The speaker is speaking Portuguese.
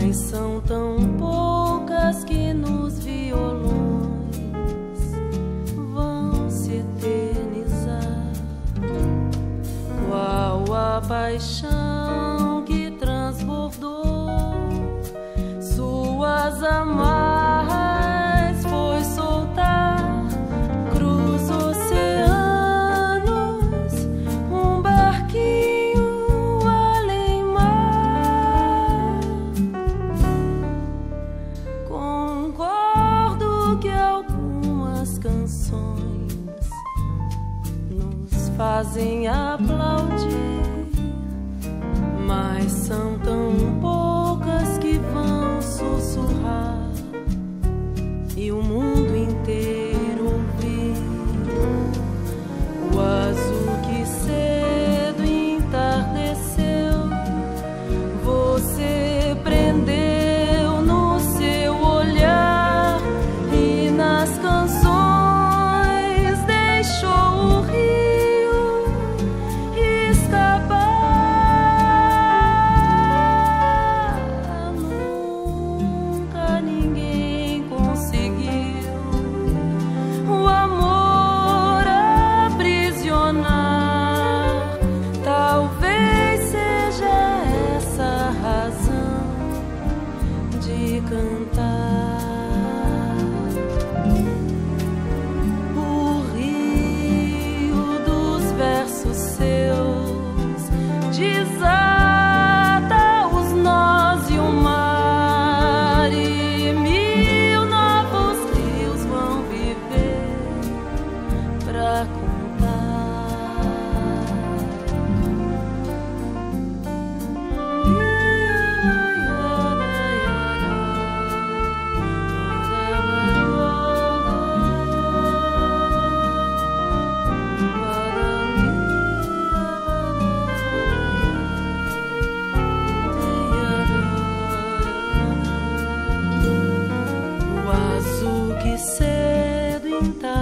mas são tão poucas que nos violões vão se eternizar. Qual a paixão? que algumas canções nos fazem aplaudir. de cantar. The.